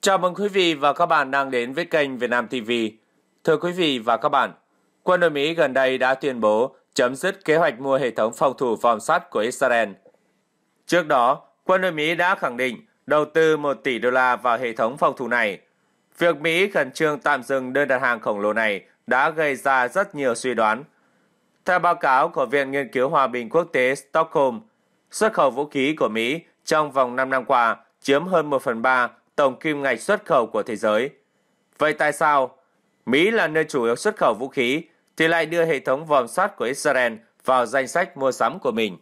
Chào mừng quý vị và các bạn đang đến với kênh Việt Nam TV. Thưa quý vị và các bạn, quân đội Mỹ gần đây đã tuyên bố chấm dứt kế hoạch mua hệ thống phòng thủ vòm sắt của Israel. Trước đó, quân đội Mỹ đã khẳng định đầu tư 1 tỷ đô la vào hệ thống phòng thủ này. Việc Mỹ khẩn trương tạm dừng đơn đặt hàng khổng lồ này đã gây ra rất nhiều suy đoán. Theo báo cáo của Viện Nghiên cứu Hòa bình Quốc tế Stockholm, xuất khẩu vũ khí của Mỹ trong vòng 5 năm qua chiếm hơn 1 phần 3 tổng kim ngạch xuất khẩu của thế giới. Vậy tại sao Mỹ là nơi chủ yếu xuất khẩu vũ khí thì lại đưa hệ thống vòm sắt của Israel vào danh sách mua sắm của mình?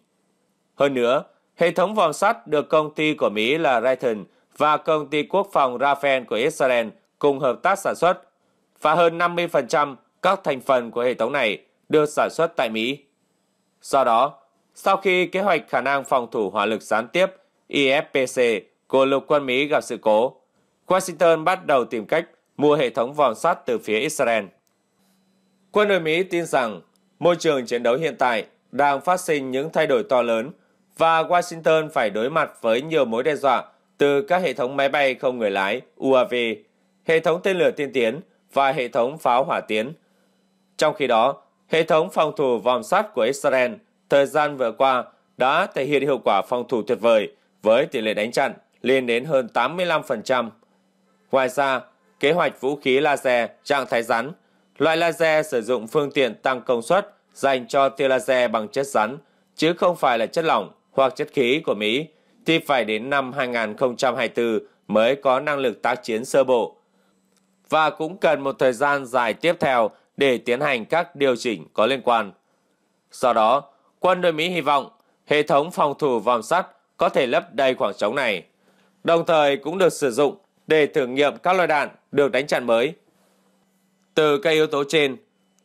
Hơn nữa, hệ thống vòm sắt được công ty của Mỹ là Raytheon và công ty quốc phòng Rafael của Israel cùng hợp tác sản xuất và hơn 50% các thành phần của hệ thống này được sản xuất tại Mỹ. Do đó, sau khi kế hoạch khả năng phòng thủ hỏa lực gián tiếp IFPC của lục quân Mỹ gặp sự cố, Washington bắt đầu tìm cách mua hệ thống vòm sắt từ phía Israel. Quân đội Mỹ tin rằng môi trường chiến đấu hiện tại đang phát sinh những thay đổi to lớn và Washington phải đối mặt với nhiều mối đe dọa từ các hệ thống máy bay không người lái UAV, hệ thống tên lửa tiên tiến và hệ thống pháo hỏa tiến. Trong khi đó, hệ thống phòng thủ vòm sắt của Israel thời gian vừa qua đã thể hiện hiệu quả phòng thủ tuyệt vời với tỷ lệ đánh chặn lên đến hơn 85%. Ngoài ra, kế hoạch vũ khí laser trạng thái rắn, loại laser sử dụng phương tiện tăng công suất dành cho tia laser bằng chất rắn, chứ không phải là chất lỏng hoặc chất khí của Mỹ, thì phải đến năm 2024 mới có năng lực tác chiến sơ bộ. Và cũng cần một thời gian dài tiếp theo để tiến hành các điều chỉnh có liên quan. Do đó, quân đội Mỹ hy vọng hệ thống phòng thủ vòm sắt có thể lấp đầy khoảng trống này, đồng thời cũng được sử dụng để thử nghiệm các loại đạn được đánh chặn mới. Từ các yếu tố trên,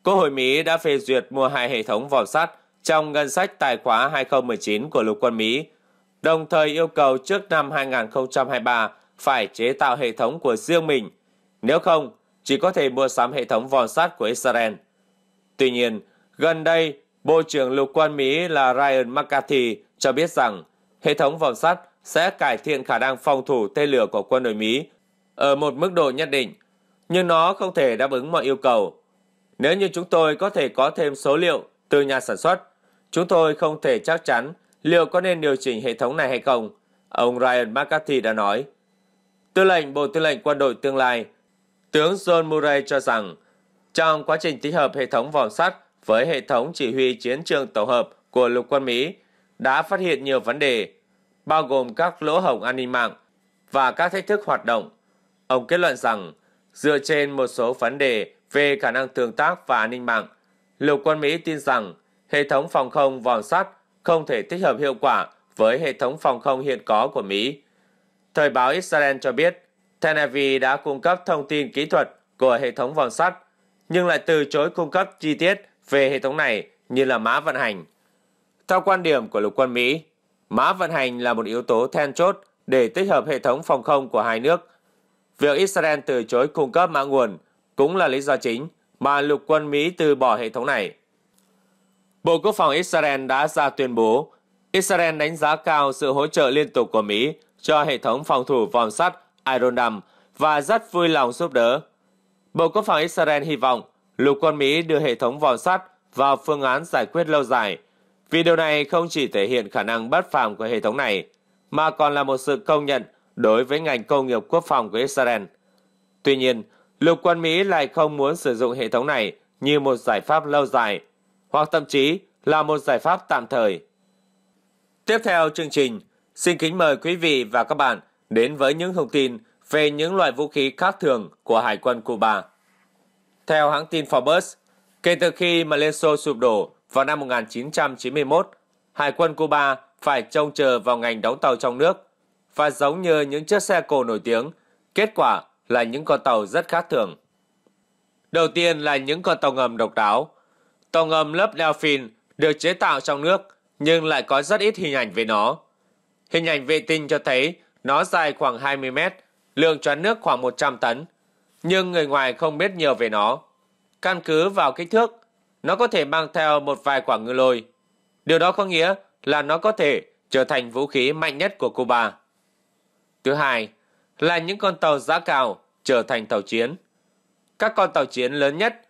Quốc hội Mỹ đã phê duyệt mua hai hệ thống vỏ sắt trong ngân sách tài khóa 2019 của lục quân Mỹ, đồng thời yêu cầu trước năm 2023 phải chế tạo hệ thống của riêng mình, nếu không chỉ có thể mua sắm hệ thống vỏ sắt của Israel. Tuy nhiên, gần đây, Bộ trưởng lục quân Mỹ là Ryan McCarthy cho biết rằng hệ thống vỏ sắt sẽ cải thiện khả năng phòng thủ tên lửa của quân đội Mỹ ở một mức độ nhất định, nhưng nó không thể đáp ứng mọi yêu cầu. Nếu như chúng tôi có thể có thêm số liệu từ nhà sản xuất, chúng tôi không thể chắc chắn liệu có nên điều chỉnh hệ thống này hay không, ông Ryan McCarthy đã nói. Tư lệnh Bộ Tư lệnh Quân đội tương lai, tướng John Murray cho rằng trong quá trình tích hợp hệ thống vòm sắt với hệ thống chỉ huy chiến trường tổng hợp của lục quân Mỹ đã phát hiện nhiều vấn đề, bao gồm các lỗ hổng an ninh mạng và các thách thức hoạt động. Ông kết luận rằng, dựa trên một số vấn đề về khả năng tương tác và an ninh mạng, lục quân Mỹ tin rằng hệ thống phòng không vòm sắt không thể tích hợp hiệu quả với hệ thống phòng không hiện có của Mỹ. Thời báo Israel cho biết, Tel Aviv đã cung cấp thông tin kỹ thuật của hệ thống vòm sắt, nhưng lại từ chối cung cấp chi tiết về hệ thống này như là mã vận hành. Theo quan điểm của lục quân Mỹ, mã vận hành là một yếu tố then chốt để tích hợp hệ thống phòng không của hai nước. Việc Israel từ chối cung cấp mã nguồn cũng là lý do chính mà lục quân Mỹ từ bỏ hệ thống này. Bộ Quốc phòng Israel đã ra tuyên bố Israel đánh giá cao sự hỗ trợ liên tục của Mỹ cho hệ thống phòng thủ vòm sắt Iron Dome và rất vui lòng giúp đỡ. Bộ Quốc phòng Israel hy vọng lục quân Mỹ đưa hệ thống vòm sắt vào phương án giải quyết lâu dài – vì điều này không chỉ thể hiện khả năng bất phàm của hệ thống này, mà còn là một sự công nhận đối với ngành công nghiệp quốc phòng của Israel. Tuy nhiên, lục quân Mỹ lại không muốn sử dụng hệ thống này như một giải pháp lâu dài, hoặc thậm chí là một giải pháp tạm thời. Tiếp theo chương trình, xin kính mời quý vị và các bạn đến với những thông tin về những loại vũ khí khác thường của Hải quân Cuba. Theo hãng tin Forbes, kể từ khi mà Liên Xô sụp đổ vào năm 1991, Hải quân Cuba phải trông chờ vào ngành đóng tàu trong nước và giống như những chiếc xe cổ nổi tiếng, kết quả là những con tàu rất khác thường. Đầu tiên là những con tàu ngầm độc đáo. Tàu ngầm lớp Delphin được chế tạo trong nước nhưng lại có rất ít hình ảnh về nó. Hình ảnh vệ tinh cho thấy nó dài khoảng 20 mét, lượng choán nước khoảng 100 tấn. Nhưng người ngoài không biết nhiều về nó. Căn cứ vào kích thước nó có thể mang theo một vài quả ngư lôi. Điều đó có nghĩa là nó có thể trở thành vũ khí mạnh nhất của Cuba. Thứ hai, là những con tàu giá cao trở thành tàu chiến. Các con tàu chiến lớn nhất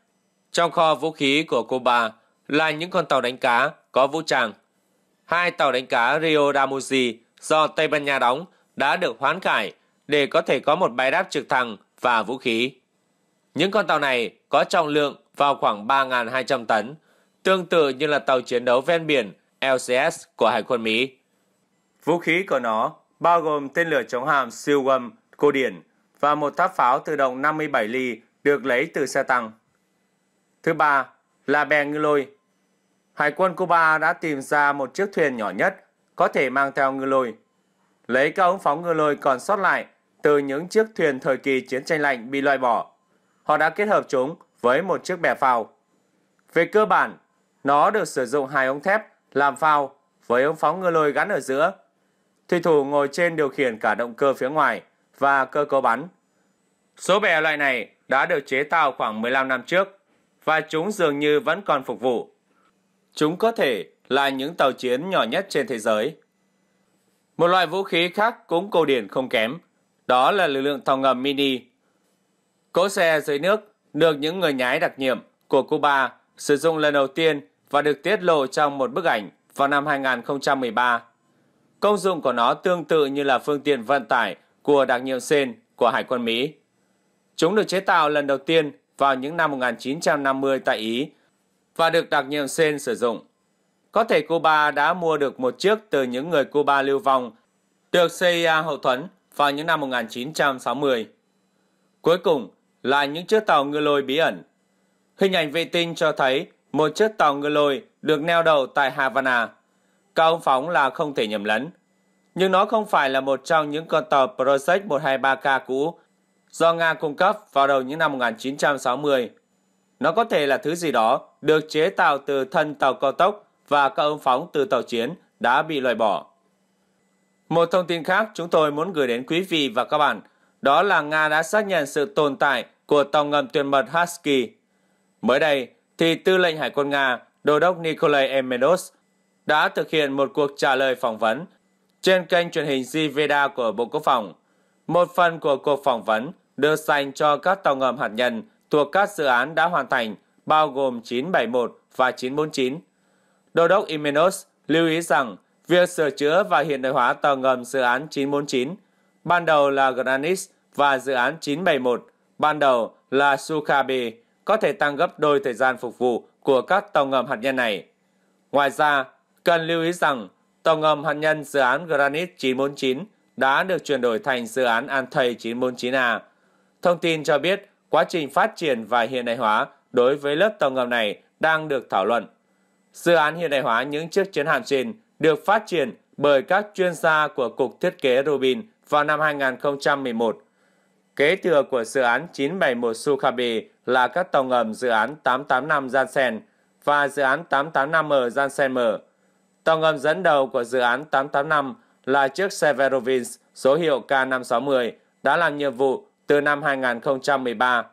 trong kho vũ khí của Cuba là những con tàu đánh cá có vũ trang. Hai tàu đánh cá Rio Damuzi do Tây Ban Nha đóng đã được hoán cải để có thể có một bãi đáp trực thăng và vũ khí. Những con tàu này có trọng lượng vào khoảng 3.200 tấn, tương tự như là tàu chiến đấu ven biển LCS của Hải quân Mỹ. Vũ khí của nó bao gồm tên lửa chống hạm siêu gầm cô điển và một tháp pháo tự động 57 ly được lấy từ xe tăng. Thứ ba là bè ngư lôi. Hải quân Cuba đã tìm ra một chiếc thuyền nhỏ nhất có thể mang theo ngư lôi. Lấy các ống phóng ngư lôi còn sót lại từ những chiếc thuyền thời kỳ chiến tranh lạnh bị loại bỏ. Họ đã kết hợp chúng với một chiếc bè phao. Về cơ bản, nó được sử dụng hai ống thép làm phao với ống phóng ngư lôi gắn ở giữa. Thủy thủ ngồi trên điều khiển cả động cơ phía ngoài và cơ cấu bắn. Số bè loại này đã được chế tạo khoảng 15 năm trước và chúng dường như vẫn còn phục vụ. Chúng có thể là những tàu chiến nhỏ nhất trên thế giới. Một loại vũ khí khác cũng cổ điển không kém, đó là lực lượng tàu ngầm mini. Cỗ xe dưới nước được những người nhái đặc nhiệm của Cuba sử dụng lần đầu tiên và được tiết lộ trong một bức ảnh vào năm 2013. Công dụng của nó tương tự như là phương tiện vận tải của đặc nhiệm Sen của Hải quân Mỹ. Chúng được chế tạo lần đầu tiên vào những năm 1950 tại Ý và được đặc nhiệm Sen sử dụng. Có thể Cuba đã mua được một chiếc từ những người Cuba lưu vong, được CIA hậu thuẫn vào những năm 1960. Cuối cùng là những chiếc tàu ngư lôi bí ẩn. Hình ảnh vệ tinh cho thấy một chiếc tàu ngư lôi được neo đậu tại Havana. Các ống phóng là không thể nhầm lẫn. Nhưng nó không phải là một trong những con tàu Project 123K cũ do Nga cung cấp vào đầu những năm 1960. Nó có thể là thứ gì đó được chế tạo từ thân tàu cao tốc và các ống phóng từ tàu chiến đã bị loại bỏ. Một thông tin khác chúng tôi muốn gửi đến quý vị và các bạn đó là Nga đã xác nhận sự tồn tại của tàu ngầm tuyệt mật Husky. Mới đây, thì tư lệnh Hải quân Nga, Đô đốc Nikolai Emedos đã thực hiện một cuộc trả lời phỏng vấn trên kênh truyền hình Ziveda của Bộ Quốc phòng. Một phần của cuộc phỏng vấn được dành cho các tàu ngầm hạt nhân thuộc các dự án đã hoàn thành, bao gồm 971 và 949. Đô đốc Imenos lưu ý rằng việc sửa chữa và hiện đại hóa tàu ngầm dự án 949, ban đầu là Granis và dự án 971, ban đầu là Sukhabe, có thể tăng gấp đôi thời gian phục vụ của các tàu ngầm hạt nhân này. Ngoài ra, cần lưu ý rằng tàu ngầm hạt nhân dự án Granite 949 đã được chuyển đổi thành dự án Antey 949A. Thông tin cho biết quá trình phát triển và hiện đại hóa đối với lớp tàu ngầm này đang được thảo luận. Dự án hiện đại hóa những chiếc chiến hạm trên được phát triển bởi các chuyên gia của Cục Thiết kế Rubin vào năm 2011. Kế thừa của dự án 971 Sukhabi là các tàu ngầm dự án 885 Jansen và dự án 885M Jansen-M. Tàu ngầm dẫn đầu của dự án 885 là chiếc Severovins số hiệu K560 đã làm nhiệm vụ từ năm 2013,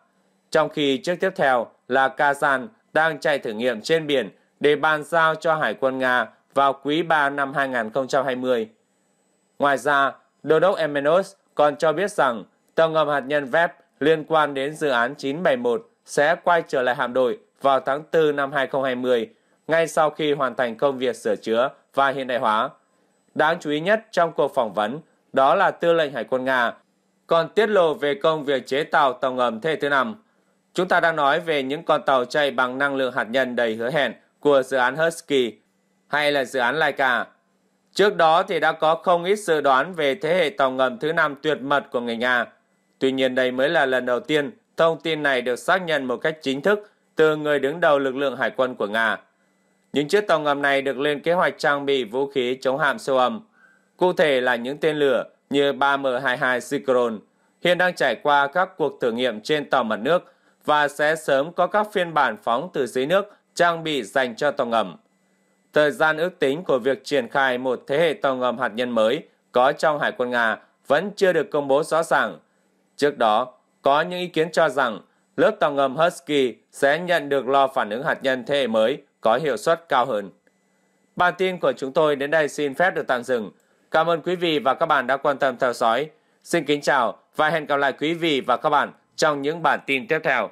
trong khi chiếc tiếp theo là Kazan đang chạy thử nghiệm trên biển để bàn giao cho Hải quân Nga vào quý 3 năm 2020. Ngoài ra, Đô đốc Emenos còn cho biết rằng tàu ngầm hạt nhân VEP liên quan đến dự án 971 sẽ quay trở lại hạm đội vào tháng 4 năm 2020, ngay sau khi hoàn thành công việc sửa chữa và hiện đại hóa. Đáng chú ý nhất trong cuộc phỏng vấn đó là tư lệnh Hải quân Nga, còn tiết lộ về công việc chế tạo tàu ngầm thế thứ năm. Chúng ta đang nói về những con tàu chạy bằng năng lượng hạt nhân đầy hứa hẹn của dự án Husky hay là dự án Laika. Trước đó thì đã có không ít dự đoán về thế hệ tàu ngầm thứ năm tuyệt mật của người Nga. Tuy nhiên đây mới là lần đầu tiên thông tin này được xác nhận một cách chính thức từ người đứng đầu lực lượng hải quân của Nga. Những chiếc tàu ngầm này được lên kế hoạch trang bị vũ khí chống hạm siêu âm. Cụ thể là những tên lửa như 3M22 Cyclone hiện đang trải qua các cuộc thử nghiệm trên tàu mặt nước và sẽ sớm có các phiên bản phóng từ dưới nước trang bị dành cho tàu ngầm. Thời gian ước tính của việc triển khai một thế hệ tàu ngầm hạt nhân mới có trong Hải quân Nga vẫn chưa được công bố rõ ràng. Trước đó, có những ý kiến cho rằng lớp tàu ngầm Husky sẽ nhận được lo phản ứng hạt nhân thế hệ mới có hiệu suất cao hơn. Bản tin của chúng tôi đến đây xin phép được tạm dừng. Cảm ơn quý vị và các bạn đã quan tâm theo dõi. Xin kính chào và hẹn gặp lại quý vị và các bạn trong những bản tin tiếp theo.